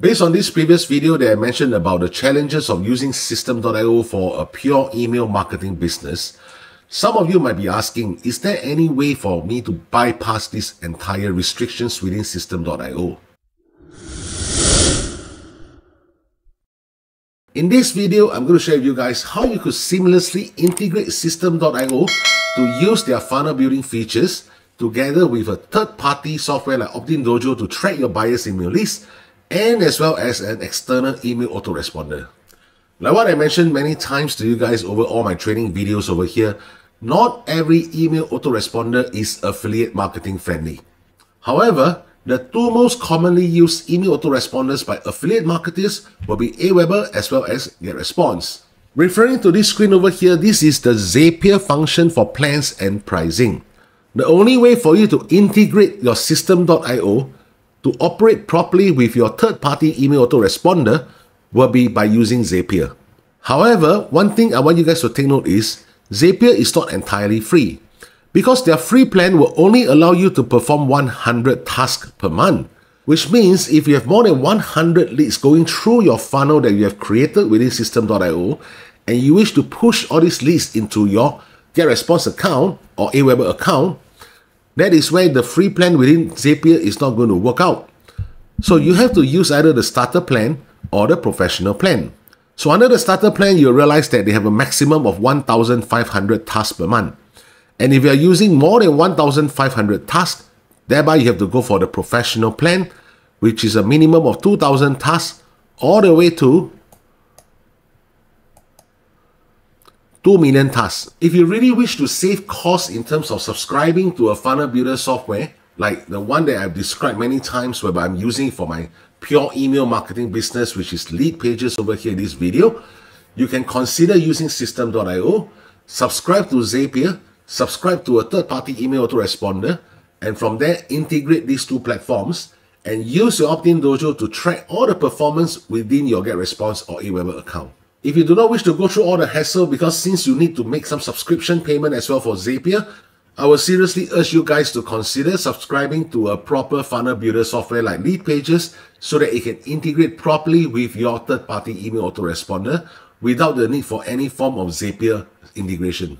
Based on this previous video that I mentioned about the challenges of using Systeme.io for a pure email marketing business, some of you might be asking, is there any way for me to bypass these entire restrictions within Systeme.io? In this video, I'm going to share with you guys how you could seamlessly integrate Systeme.io to use their funnel building features together with a third-party software like Opt-in Dojo to track your buyer's email list and as well as an external email autoresponder. Like what I mentioned many times to you guys over all my training videos over here, not every email autoresponder is affiliate marketing friendly. However, the two most commonly used email autoresponders by affiliate marketers will be Aweber as well as GetResponse. Referring to this screen over here, this is the Zapier function for plans and pricing. The only way for you to integrate your Systeme.io to operate properly with your third-party email autoresponder will be by using Zapier. However, one thing I want you guys to take note is Zapier is not entirely free because their free plan will only allow you to perform 100 tasks per month, which means if you have more than 100 leads going through your funnel that you have created within Systeme.io and you wish to push all these leads into your GetResponse account or Aweber account, that is where the free plan within Zapier is not going to work out. So you have to use either the starter plan or the professional plan. So under the starter plan, you'll realize that they have a maximum of 1,500 tasks per month. And if you're using more than 1,500 tasks, thereby you have to go for the professional plan, which is a minimum of 2,000 tasks all the way to 2 million tasks. If you really wish to save costs in terms of subscribing to a funnel builder software, like the one that I've described many times where I'm using for my pure email marketing business, which is Leadpages over here in this video, you can consider using Systeme.io, subscribe to Zapier, subscribe to a third-party email autoresponder, and from there integrate these two platforms and use your opt-in dojo to track all the performance within your GetResponse or Aweber account. If you do not wish to go through all the hassle because since you need to make some subscription payment as well for Zapier, I will seriously urge you guys to consider subscribing to a proper funnel builder software like Leadpages so that it can integrate properly with your third-party email autoresponder without the need for any form of Zapier integration.